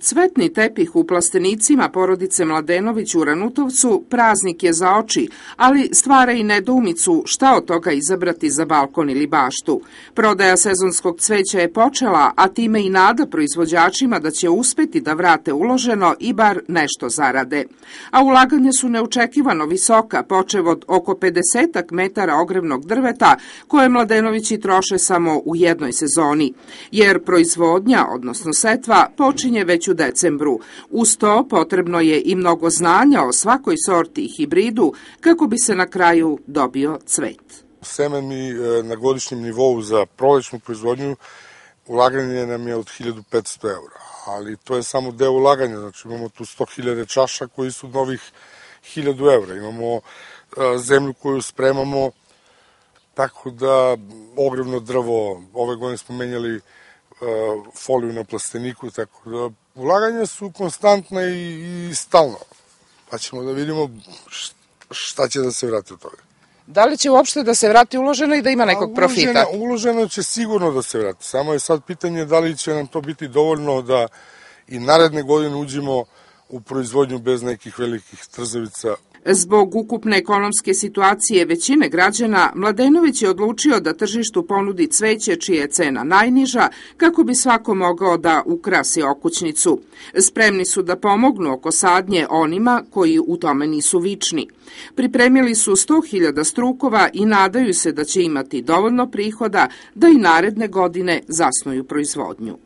Cvetni tepih u plastenicima porodice Mladenović u Ranutovcu praznik je za oči, ali stvara i nedoumicu šta od toga izabrati za balkon ili baštu. Prodaja sezonskog cveća je počela, a time i nada proizvođačima da će uspeti da vrate uloženo i bar nešto zarade. A ulaganja su neočekivano visoka, počev od oko 50 metara ogrevnog drveta, koje Mladenovići troše samo u jednoj sezoni, jer proizvodnja, odnosno setva, počinje već u decembru. Uz to potrebno je i mnogo znanja o svakoj sorti i hibridu kako bi se na kraju dobio cvet. Seme mi e, na godišnjem nivou za prolećnu proizvodnju ulaganje nam je od 1500 eura, ali to je samo deo ulaganja, znači imamo tu 100.000 čaša koji su novih 1000 eura, imamo e, zemlju koju spremamo tako da ogrevno drvo, ove godine smo menjali foliju na plasteniku, tako da ulaganja su konstantna i, i stalno. Pa ćemo da vidimo šta će da se vrati od toga. Da li će uopšte da se vrati uloženo i da ima nekog profita? Uloženo, uloženo će sigurno da se vrati. Samo je sad pitanje da li će nam to biti dovoljno da i naredne godine uđemo u proizvodnju bez nekih velikih trzavica Zbog ukupne ekonomske situacije većine građana, Mladenović je odlučio da tržištu ponudi cveće čije je cena najniža, kako bi svako mogao da ukrasi okućnicu. Spremni su da pomognu oko sadnje onima koji u tome nisu vični. Pripremili su 100.000 strukova i nadaju se da će imati dovoljno prihoda da i naredne godine zasnuju proizvodnju.